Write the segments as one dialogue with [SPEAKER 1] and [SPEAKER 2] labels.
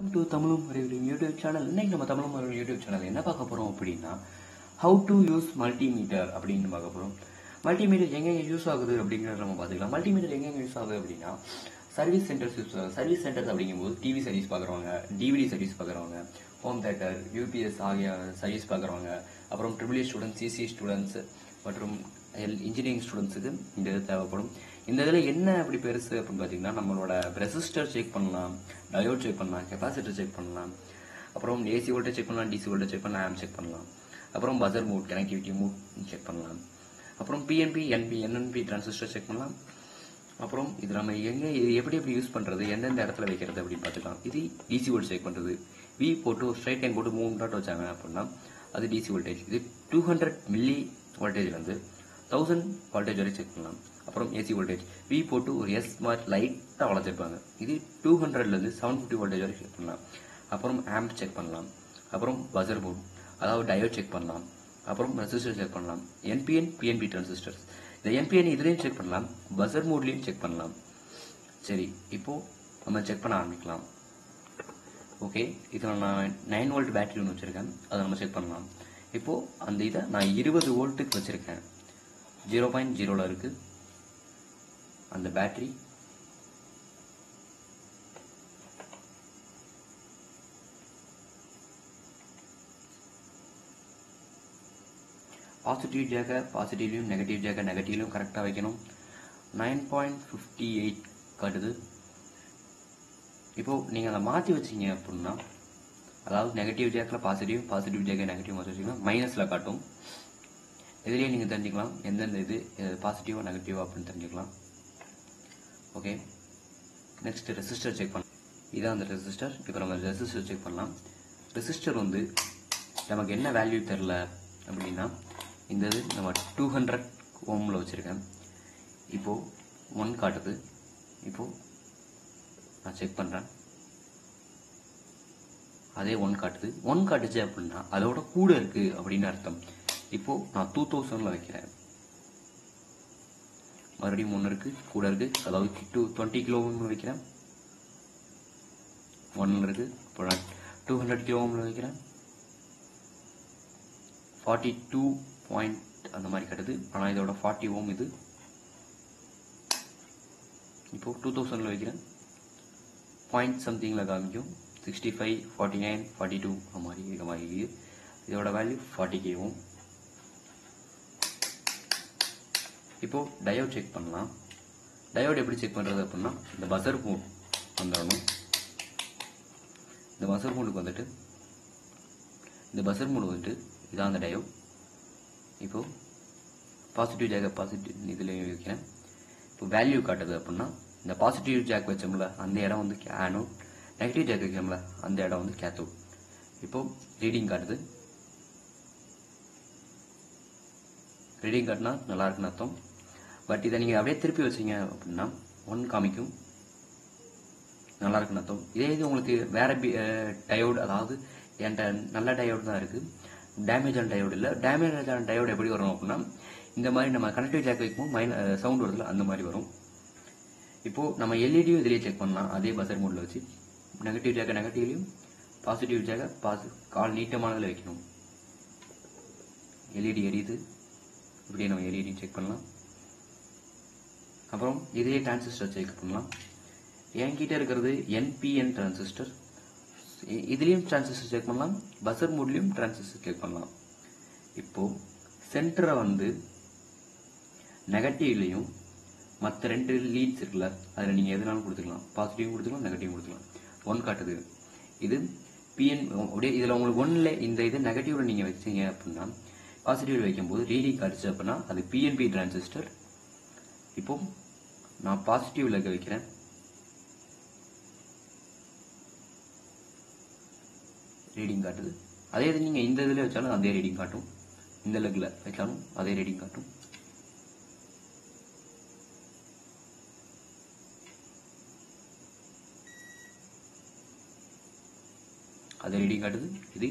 [SPEAKER 1] Welcome to தமிழும் அறிவியலும் YouTube channel இன்னைக்கு நம்ம தமிழும் அறிவியலும் யூடியூப் சேனல் என்ன பார்க்க போகிறோம் அப்படின்னா ஹவு டு யூஸ் மல்டிமீட்டர் அப்படின்னு பார்க்க போகிறோம் மல்டிமீட்டர் எங்கெங்கே யூஸ் ஆகுது அப்படிங்கிறத நம்ம பார்த்துக்கலாம். மல்டிமீட்டர் எங்கெங்கே யூஸ் ஆகுது அப்படின்னா service centres use service centres அப்படிங்கும்போது டிவி சர்வீஸ் பார்க்குறவங்க டிவிடி சர்வீஸ் பார்க்குறவங்க ஹோம் தேட்டர் யூபிஎஸ் ஆகிய சர்வீஸ் பார்க்குறவங்க அப்புறம் ட்ரிபிள் ஸ்டூடெண்ட்ஸ் சிசி ஸ்டூடெண்ட்ஸ் மற்றும் இன்ஜினியரிங் ஸ்டூடெண்ட்ஸுக்கு இந்த இது தேவைப்படும். இந்த இதில் என்ன அப்படி பெருசு அப்படின்னு பார்த்தீங்கன்னா நம்மளோட ரெசிஸ்டர் செக் பண்ணலாம் டயோட் செக் பண்ணலாம் கெப்பாசிட்டர் செக் பண்ணலாம். அப்புறம் ஏசி வோல்டேஜ் செக் பண்ணலாம் டிசி வோல்டேஜ் செக் பண்ணலாம் ஆம் செக் பண்ணலாம். அப்புறம் buzzer mode connectivity mode check பண்ணலாம். அப்புறம் PNP NP NNP transistor check பண்ணலாம். அப்புறம் இது நம்ம எங்கே இது எப்படி எப்படி யூஸ் பண்ணுறது எந்தெந்த இடத்துல வைக்கிறது அப்படின்னு பார்த்துக்கலாம். இது டிசி வோல்ட் செக் பண்ணுறது வி போட்டு ஸ்ட்ரைட் லைன் போட்டு மூணு டாட் வச்சாங்க அப்படின்னா அது டிசி வோல்டேஜ் இது டூ ஹண்ட்ரட் மில்லி வோல்டேஜ்ல வந்து தௌசண்ட் வோல்டேஜ் வரை செக் பண்ணலாம் அப்புறம் ஏசி வோல்டேஜ் வி போட்டு ஒரு எஸ் மாதிரி லைட்டாக வளர்த்துருப்பாங்க இது டூ ஹண்ட்ரட்லேருந்து செவன் ஃபிஃப்டி வோல்டேஜ் வரை செக் பண்ணலாம். அப்புறம் ஆம்ப் செக் பண்ணலாம். அப்புறம் பஸர் போர்டு அதாவது டயோட் செக் பண்ணலாம். அப்புறம் ரெசிஸ்டர் செக் பண்ணலாம். என்பிஎன் பிஎன்பி டிரான்சிஸ்டர்ஸ் இந்த என்பிஎன் இதுலேயும் செக் பண்ணலாம். பஸர் மோட்லேயும் செக் பண்ணலாம். சரி இப்போது நம்ம செக் பண்ண ஆரம்பிக்கலாம். ஓகே இதில் நான் நைன் வோல்ட் பேட்டரி ஒன்று வச்சுருக்கேன். அதை நம்ம செக் பண்ணலாம். இப்போது அந்த இதை நான் இருபது வோல்ட்டுக்கு வச்சுருக்கேன். ஜீரோ பாயிண்ட் ஜீரோவில் இருக்குது அந்த பேட்டரி பாசிட்டிவ் ஜேக்க பாசிட்டிவ்லையும் நெகட்டிவ் ஜேக்க நெகட்டிவ்லையும் கரெக்டாக வைக்கணும். நைன் பாயிண்ட் ஃபிஃப்டி எயிட் காட்டுது. இப்போ நீங்கள் அதை மாற்றி வச்சீங்க அப்படின்னா அதாவது நெகட்டிவ் ஜேக்கில் பாசிட்டிவ் பாசிட்டிவ் ஜேக்க நெகட்டிவ் மாற்றி வச்சிங்கன்னா மைனஸில் காட்டும். இதுலேயே நீங்கள் தெரிஞ்சுக்கலாம். எந்தெந்த இது பாசிட்டிவாக நெகட்டிவாக அப்படின்னு தெரிஞ்சுக்கலாம். ஓகே நெக்ஸ்ட் ரெசிஸ்டர் செக் பண்ணலாம். இதான் அந்த ரெசிஸ்டர் இப்போ நம்ம ரெசிஸ்டர் செக் பண்ணலாம். ரெசிஸ்டர் வந்து நமக்கு என்ன வேல்யூ தெரில அப்படின்னா இந்த இது நம்ம டூ ஹண்ட்ரட் ஓமில் வச்சுருக்கேன். இப்போது ஒன் காட்டுது. இப்போது நான் செக் பண்ணுறேன் அதே ஒன் காட்டுது. ஒன் காட்டுச்சு அப்படின்னா அதோட கூட இருக்குது அப்படின்னு அர்த்தம். இப்போ நான் டூ தௌசண்ட்ல வைக்கிறேன். மறுபடியும் ஒன்று இருக்கு கூட இருக்கு. அதாவது டூ டுவெண்ட்டி கிலோ வைக்கிறேன். ஒன் இருக்கு. இப்போ நான் டூ ஹண்ட்ரட் கிலோ வைக்கிறேன். ஃபார்ட்டி டூ பாயிண்ட் அந்த மாதிரி கட்டுது. ஆனால் இதோட ஃபார்ட்டி ஓம் இது. இப்போ டூ தௌசண்ட்ல வைக்கிறேன். பாயிண்ட் சம்திங்கில் காமிக்கும். Sixty five forty nine forty two அந்த மாதிரி இந்த மாதிரி. இதோட வேல்யூ ஃபார்ட்டி கே ஓம். இப்போ டயோட் செக் பண்ணலாம். டயோட் எப்படி செக் பண்ணுறது அப்படின்னா இந்த பசர் மோட் வந்துடணும். இந்த பசர் மூடுக்கு வந்துட்டு இந்த பசர் மூடு வந்துட்டு இதான் அந்த டயோட் இப்போ பாசிட்டிவ் ஜாக் பாசிட்டிவ் இதுலேயும் வைக்கிறேன். இப்போ வேல்யூ காட்டுது அப்படின்னா இந்த பாசிட்டிவ் ஜாக் வச்சோம்ல அந்த இடம் வந்து ஆனோட் நெகட்டிவ் ஜாக் வைக்கோம்ல அந்த இடம் வந்து கேத்தோட் இப்போ ரீடிங் காட்டுது. ரீடிங் காட்டினா நல்லா இருக்குன்னு அர்த்தம். பட் இதை நீங்கள் அப்படியே திருப்பி வச்சீங்க அப்படின்னா ஒன் காமிக்கும். நல்லா இருக்குன்னு அர்த்தம். இதே இது உங்களுக்கு வேற டயோடு அதாவது என்கிட்ட நல்ல டயோடு தான் இருக்குது டேமேஜ் ஆன டயோடு இல்லை. டேமேஜ் ஆன டயோடு எப்படி வரும் அப்படின்னா இந்த மாதிரி நம்ம கனெக்டிவ் ஜாக் வைக்கும் மைன சவுண்ட் வருதுல அந்த மாதிரி வரும். இப்போது நம்ம எல்இடியும் இதுலேயே செக் பண்ணலாம். அதே பசர் மோடில் வச்சு. நெகட்டிவ் ஜாக்க நெகட்டிவ்லையும் பாசிட்டிவ் ஜாக்க பாசி கால் நீட்டமானதில் வைக்கணும். எல்இடி எரியுது. இப்படியே நம்ம எல்இடியும் செக் பண்ணலாம். அப்புறம் இதே டிரான்சிஸ்டர் செக் பண்ணலாம். என்கிட்ட இருக்கிறது என்பிஎன் டிரான்சிஸ்டர் இதுலேயும் டிரான்சிஸ்டர் செக் பண்ணலாம். பசர் மூட்லேயும் டிரான்சிஸ்டர் செக் பண்ணலாம். இப்போ சென்டரை வந்து நெகட்டிவ்லையும் மற்ற ரெண்டு லீட்ஸ் இருக்குல்ல அதில் நீங்கள் எதுனாலும் கொடுத்துக்கலாம். பாசிட்டிவும் கொடுத்துக்கலாம் நெகட்டிவும் கொடுத்துக்கலாம். ஒன் காட்டுது. இது பிஎன் அப்படியே இதில் உங்களுக்கு ஒன்றில் இந்த இது நெகட்டிவில் நீங்கள் வச்சீங்க அப்படின்னா பாசிட்டிவில் வைக்கும்போது ரீடிங் காட்டுச்சு அப்படின்னா அது பிஎன்பி டிரான்சிஸ்டர் இப்போ நான் பாசிட்டிவ் லெக் வைக்கிறேன். ரீடிங் காட்டுது. அதே இது நீங்கள் இந்த இதில் வச்சாலும் அதே ரீடிங் காட்டும். இந்த லெக்கில் வைச்சாலும் அதே ரீடிங் காட்டும். அதே ரீடிங் காட்டுது. இது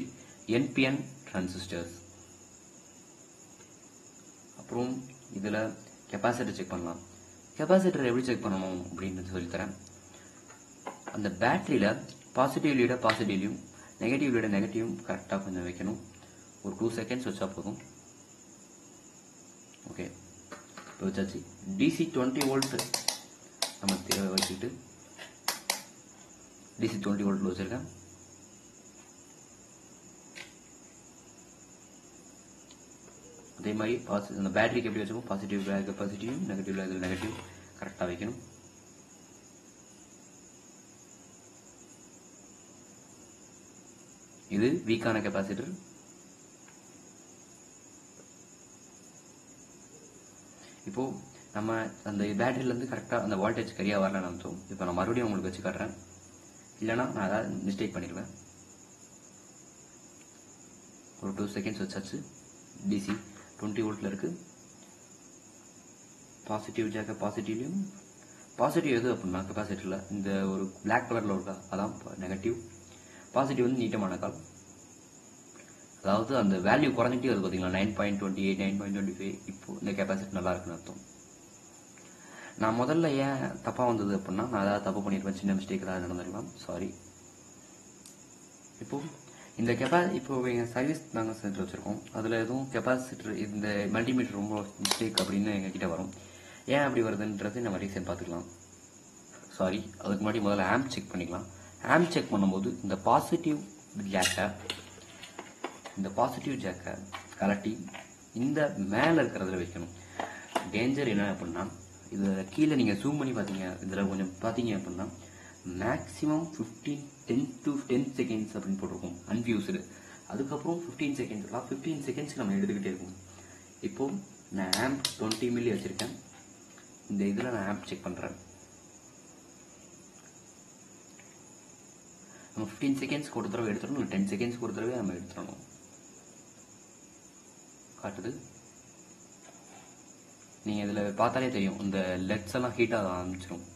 [SPEAKER 1] என்பிஎன் டிரான்சிஸ்டர்ஸ் அப்புறம் இதில் கெப்பாசிட்டி செக் பண்ணலாம். கெப்பாசிட்டர் எப்படி செக் பண்ணணும் அப்படின்னு சொல்லித்தரேன் அந்த பேட்டரியில் பாசிட்டிவ் லீட பாசிட்டிவ்லையும் நெகட்டிவ் லீட நெகட்டிவும் கரெக்டாக கொஞ்சம் வைக்கணும். ஒரு டூ செகண்ட்ஸ் வச்சா போதும். ஓகே இப்போ வச்சாச்சு. டிசி டுவெண்ட்டி வோல்ட் நம்ம தேவை வச்சுக்கிட்டு டிசி டுவெண்ட்டி வோல்ட்டில் வச்சுருக்கேன். அதே மாதிரி பாசி அந்த பேட்டரிக்கு எப்படி வச்சுக்கோ பாசிட்டிவ் பேக் பாசிட்டிவ் நெகட்டிவ் பேக் நெகட்டிவ் கரெக்டாக வைக்கணும். இது வீக்கான கெப்பாசிட்டர் இப்போ நம்ம அந்த பேட்டரியிலேருந்து கரெக்டாக அந்த வோல்டேஜ் சரியாக வரலன்னு அர்த்தம். இப்போ நான் மறுபடியும் உங்களுக்கு வச்சு காட்டுறேன். இல்லைனா நான் அதாவது மிஸ்டேக் பண்ணிடுவேன். ஒரு டூ செகண்ட்ஸ் வச்சாச்சு டிசி டுவெண்ட்டி வோல்ட்டில் இருக்குது பாசிட்டிவ் ஜாக்க பாசிட்டிவ்லையும் பாசிட்டிவ் எது அப்படின்னா கெப்பாசிட்டியில் இந்த ஒரு பிளாக் கலரில் இருக்கா அதான் நெகட்டிவ் பாசிட்டிவ் வந்து நீட்டமான கால். அதாவது அந்த வேல்யூ குறைஞ்சிட்டே வருது பார்த்தீங்களா nine point twenty eight nine point twenty five இப்போ இந்த கெப்பாசிட்டி நல்லா இருக்குன்னு அர்த்தம். நான் முதல்ல ஏன் தப்பாக வந்தது அப்படின்னா நான் ஏதாவது தப்பு பண்ணியிருப்பேன் சின்ன மிஸ்டேக் ஏதாவது நடந்திருக்கலாம். சாரி இப்போ இந்த கெப்பா இப்போ எங்கள் சர்வீஸ் நாங்கள் சென்டர் வச்சுருக்கோம். அதில் எதுவும் கெப்பாசிட்டர் இந்த மல்டிமீட்டர் ரொம்ப மிஸ்டேக் அப்படின்னு எங்ககிட்ட வரும். ஏன் அப்படி வருதுன்றது நம்ம ரீசன் பார்த்துக்கலாம். சாரி அதுக்கு முன்னாடி முதல்ல ஆம்ப் செக் பண்ணிக்கலாம். ஆம்ப் செக் பண்ணும்போது இந்த பாசிட்டிவ் ஜாக்கை இந்த பாசிட்டிவ் ஜாக்கை கலட்டி இந்த மேலே இருக்கிறதுல வைக்கணும். டேஞ்சர் என்ன அப்படின்னா இதில் கீழே நீங்கள் ஜூம் பண்ணி பார்த்தீங்க இதில் கொஞ்சம் பார்த்தீங்க அப்படின்னா maximum fifteen ten to ten seconds அப்படின்னு போட்டிருக்கோம் அன்வியூஸ்டு அதுக்கப்புறம் ஃபிஃப்டீன் செகண்ட்ஸ்லாம் ஃபிஃப்டீன் செகண்ட்ஸ் நம்ம எடுத்துக்கிட்டே இருக்கோம். இப்போ நான் ஆம்ப் டுவெண்ட்டி மில்லி வச்சுருக்கேன். இந்த இதில் நான் ஆம்ப் செக் பண்ணுறேன் நம்ம ஃபிஃப்டீன் செகண்ட்ஸ்க்கு ஒரு தடவை எடுத்துடணும் டென் செகண்ட்ஸ்க்கு ஒரு தடவை நம்ம எடுத்துடணும். காட்டுது. நீங்கள் இதில் பார்த்தாலே தெரியும் இந்த லெட்ஸ் எல்லாம் ஹீட் ஆக ஆரம்பிச்சிடும்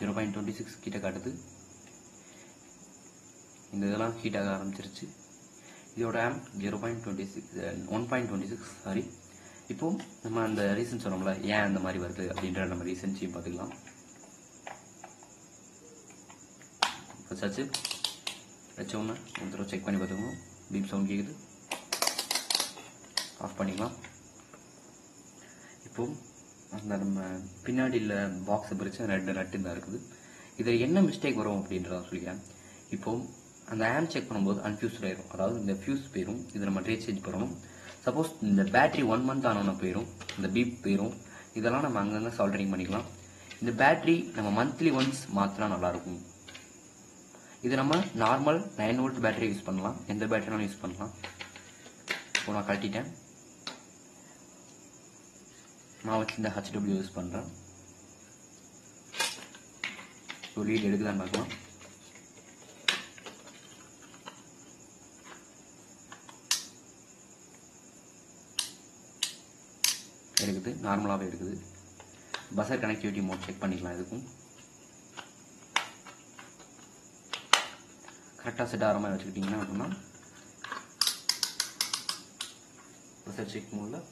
[SPEAKER 1] ஜீரோ பாயிண்ட் டுவெண்ட்டி சிக்ஸ் கிட்ட காட்டுது இந்த இதெல்லாம் ஹீட் ஆக ஆரம்பிச்சிருச்சு. இதோட ஆம் zero point twenty six one point twenty six sorry இப்போ நம்ம அந்த ரீசன் சொன்னோம்ல ஏன் அந்த மாதிரி வருது அப்படின்ற நம்ம ரீசன்ஸையும் பார்த்துக்கலாம். வச்சாச்சு. வச்சோம்னா ஒரு தடவை செக் பண்ணி பார்த்துக்கணும் பீப் சவுண்ட் கேட்குது ஆஃப் பண்ணிக்கலாம். இப்போ அந்த நம்ம பின்னாடி இல்லை பாக்ஸை பிரித்து ரெண்டு நட்டு தான் இருக்குது. இதில் என்ன மிஸ்டேக் வரும் அப்படின்றத சொல்லிக்கிறேன். இப்போ அந்த ஆம் செக் பண்ணும்போது அன்ஃபியூஸ்ட் ஆயிரும். அதாவது இந்த ஃபியூஸ் போயிடும் இது நம்ம ரீசேஞ்ச் பண்ணணும். சப்போஸ் இந்த பேட்டரி ஒன் மந்த் ஆனோன்னு போயிடும் இந்த பீப் போயிடும் இதெல்லாம் நம்ம அங்கங்கே சால்டரிங் பண்ணிக்கலாம். இந்த பேட்டரி நம்ம மந்த்லி ஒன்ஸ் மாற்றினா நல்லாயிருக்கும். இது நம்ம normal nine volt battery use பண்ணலாம். எந்த பேட்டரினாலும் யூஸ் பண்ணலாம். இப்போ நான் கழட்டிட்டேன். நான் இந்த ஹச்டபிள்யூ யூஸ் பண்ணுறேன் ஸோ லீட் எடுக்கலான்னு பார்க்கலாம். இருக்குது நார்மலாகவே இருக்குது பஸ்ஸர் கனெக்டிவிட்டி மோட் செக் பண்ணிக்கலாம் இதுக்கும். கரெக்டாக செட் ஆகிற மாதிரி வச்சுக்கிட்டிங்கன்னா அப்படின்னா பஸ்ஸர் செக் மோடில்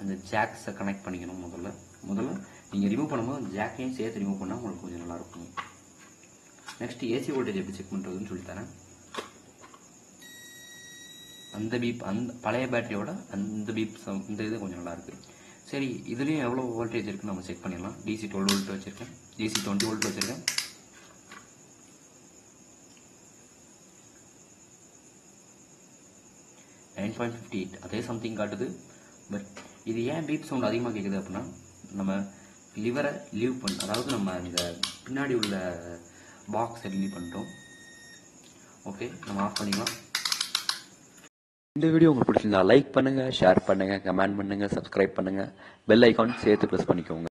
[SPEAKER 1] அந்த ஜாக்ஸை கனெக்ட் பண்ணிக்கணும் முதல்ல. முதல்ல நீங்கள் ரிமூவ் பண்ணும்போது ஜாக்கையும் சேர்த்து ரிமூவ் பண்ணால் உங்களுக்கு கொஞ்சம் நல்லா இருக்கும். நெக்ஸ்ட் ஏசி வோல்டேஜ் எப்படி செக் பண்ணுறதுன்னு சொல்லித்தரேன் அந்த பீப் அந்த பழைய பேட்டரியோட அந்த பீப் இந்த இது கொஞ்சம் நல்லாயிருக்கு சரி இதுலேயும் எவ்வளோ வோல்டேஜ் இருக்குன்னு நம்ம செக் பண்ணிடலாம். டிசி டுவெல் வோல்ட் வச்சுருக்கேன். டிசி டுவெண்ட்டி வோல்ட் வச்சுருக்கேன். நைன் பாயிண்ட் ஃபிஃப்டி எயிட் அதே சம்திங் காட்டுது. பட் இது ஏன் பீப் சவுண்ட் அதிகமாக கேட்குது அப்படின்னா நம்ம லிவரை லீவ் பண்ண அதாவது நம்ம இந்த பின்னாடி உள்ள பாக்ஸை ரிலீவ் பண்ணிட்டோம். ஓகே நம்ம ஆஃப் பண்ணிக்கலாம்.
[SPEAKER 2] இந்த வீடியோ உங்களுக்கு பிடிச்சிருந்தா லைக் பண்ணுங்கள் ஷேர் பண்ணுங்கள் கமெண்ட் பண்ணுங்க சப்ஸ்கிரைப் பண்ணுங்கள் பெல் ஐக்கான் சேர்த்து ப்ரெஸ் பண்ணிக்கோங்க.